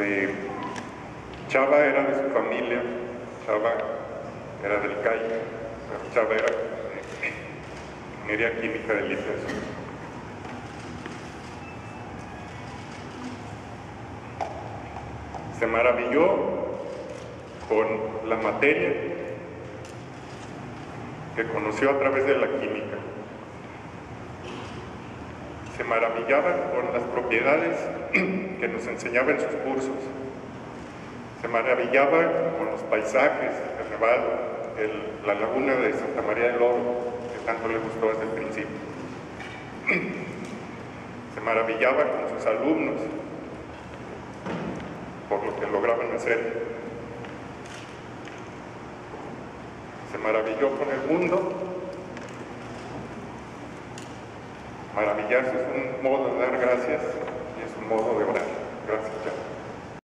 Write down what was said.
Este, Chava era de su familia, Chava era del CAI, Chava era ingeniería química del ICESO. Se maravilló con la materia que conoció a través de la química. Se maravillaba con las propiedades que nos enseñaba en sus cursos. Se maravillaba con los paisajes, el nevado, la laguna de Santa María del Oro, que tanto le gustó desde el principio. Se maravillaba con sus alumnos por lo que lograban hacer. Se maravilló con el mundo. Maravillarse es un modo de dar gracias y es un modo de orar.